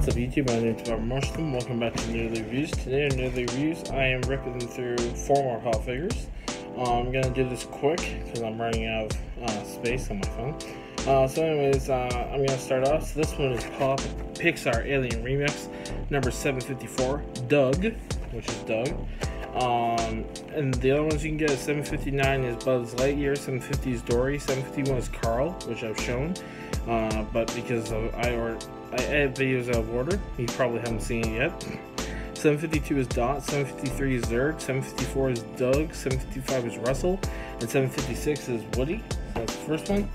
What's up YouTube, my name is Bob Marston, welcome back to Nerdly Reviews. Today in Nerdly Reviews, I am ripping through four more Pop figures. Uh, I'm going to do this quick, because I'm running out of uh, space on my phone. Uh, so anyways, uh, I'm going to start off. So this one is Pop Pixar Alien Remix, number 754, Doug, which is Doug. Um, and the other ones you can get is 759 is Buzz Lightyear, 750 is Dory, 751 is Carl, which I've shown. Uh, but because of, I or I edit videos out of order, you probably haven't seen it yet. 752 is Dot, 753 is Zurg, 754 is Doug, 755 is Russell, and 756 is Woody. So that's the first one.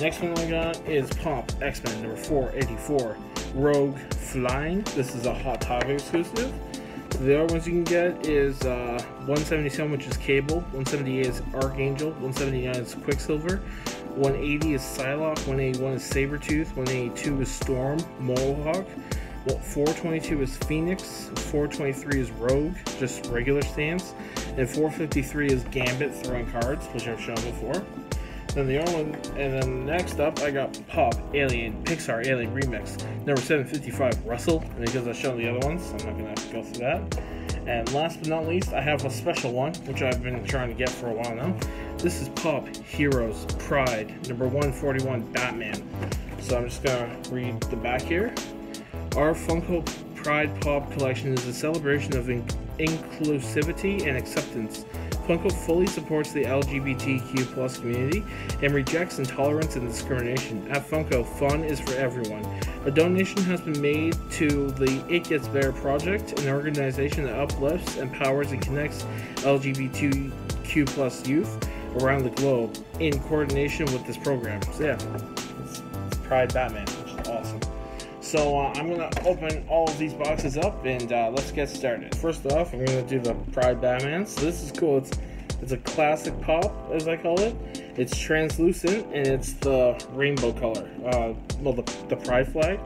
Next one I got is Pop X-Men number 484, Rogue Flying. This is a Hot Topic exclusive. The other ones you can get is uh, 177, which is Cable, 178 is Archangel, 179 is Quicksilver, 180 is Psylocke, 181 is Sabretooth, 182 is Storm, Mohawk, well, 422 is Phoenix, 423 is Rogue, just regular stance, and 453 is Gambit throwing cards, which I've shown before. Then the other one, and then next up, I got Pop Alien Pixar Alien Remix number 755 Russell, and because I've shown the other ones, I'm not gonna go through that. And last but not least, I have a special one, which I've been trying to get for a while now. This is Pop Heroes Pride, number 141 Batman. So I'm just gonna read the back here. Our Funko Pride Pop collection is a celebration of in inclusivity and acceptance. Funko fully supports the LGBTQ plus community and rejects intolerance and discrimination. At Funko, fun is for everyone. A donation has been made to the It Gets Better Project, an organization that uplifts, empowers, and connects LGBTQ plus youth around the globe in coordination with this program. So yeah, it's, it's Pride Batman, which is awesome. So uh, I'm gonna open all of these boxes up and uh, let's get started. First off, I'm gonna do the Pride Batman. So this is cool. It's it's a classic pop, as I call it. It's translucent and it's the rainbow color. Uh, well, the, the Pride flag.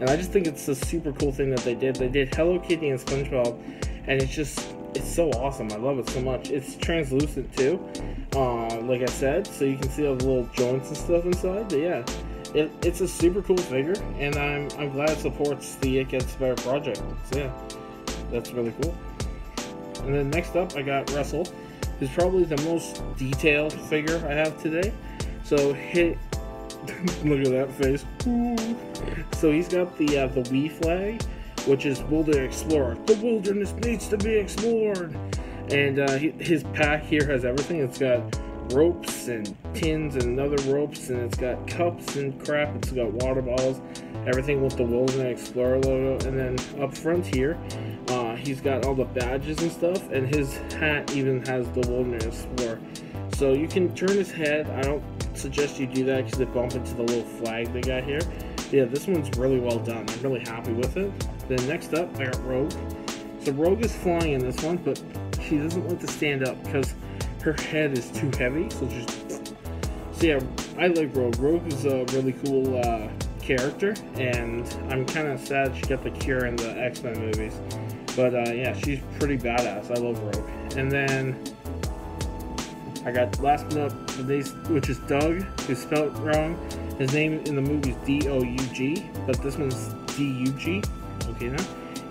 And I just think it's a super cool thing that they did. They did Hello Kitty and SpongeBob, and it's just it's so awesome. I love it so much. It's translucent too, uh, like I said, so you can see all the little joints and stuff inside. But yeah, it, it's a super cool figure, and I'm, I'm glad it supports the It Gets Better project. So yeah, that's really cool. And then next up, I got Russell, who's probably the most detailed figure I have today. So hit, look at that face. So he's got the uh, the Wii flag, which is Wilder Explorer. The wilderness needs to be explored. And uh, he, his pack here has everything. It's got ropes and tins and other ropes, and it's got cups and crap. It's got water bottles, everything with the Wilderness Explorer logo. And then up front here, uh, he's got all the badges and stuff, and his hat even has the Wilderness Explorer. So you can turn his head. I don't suggest you do that because they bump into the little flag they got here. Yeah, this one's really well done. I'm really happy with it. Then next up, I got Rogue. So Rogue is flying in this one, but she doesn't like to stand up because her head is too heavy. So just so yeah, I like Rogue. Rogue is a really cool uh, character, and I'm kind of sad she got the cure in the X Men movies. But uh, yeah, she's pretty badass. I love Rogue. And then I got last but not least, which is Doug, who's spelled wrong. His name in the movie is D O U G, but this one's D U G. Okay, now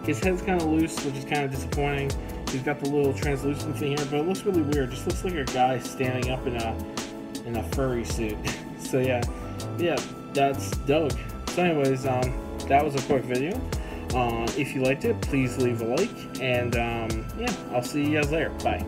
his head's kind of loose, which is kind of disappointing. He's got the little translucent thing here, but it looks really weird. Just looks like a guy standing up in a in a furry suit. so yeah, yeah, that's Doug. So anyways, um, that was a quick video. Uh, if you liked it, please leave a like, and um, yeah, I'll see you guys later. Bye.